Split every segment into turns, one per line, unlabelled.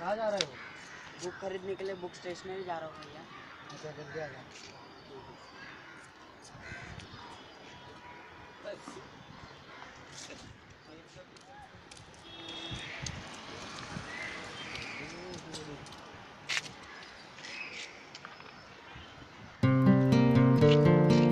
कहाँ जा रहे हो?
बुक खरीदने के लिए बुक स्टेशनरी जा रहा हूँ भैया।
अच्छा जल्दी आ जा क्या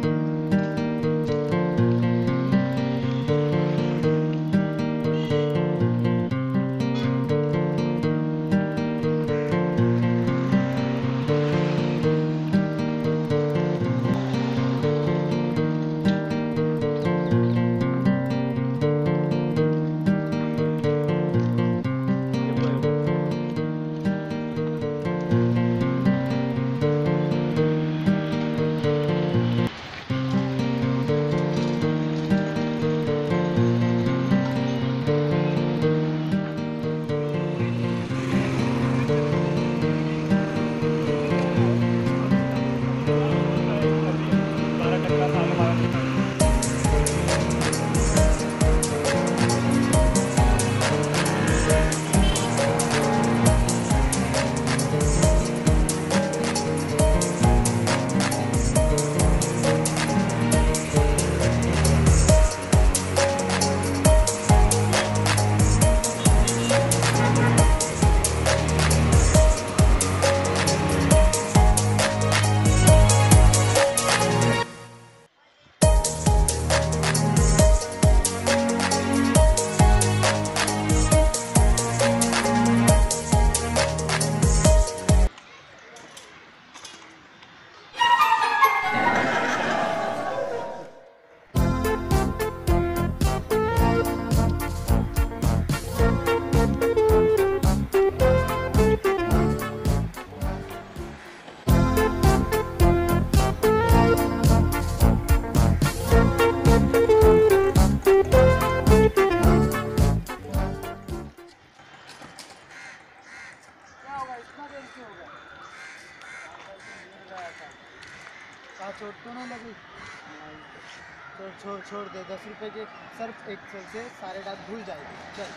कहा चोट तो ना लगी तो छोड़ छोड़ दे दस रुपए के सिर्फ़ एक सौ से सारे डाक भूल जाएगी चल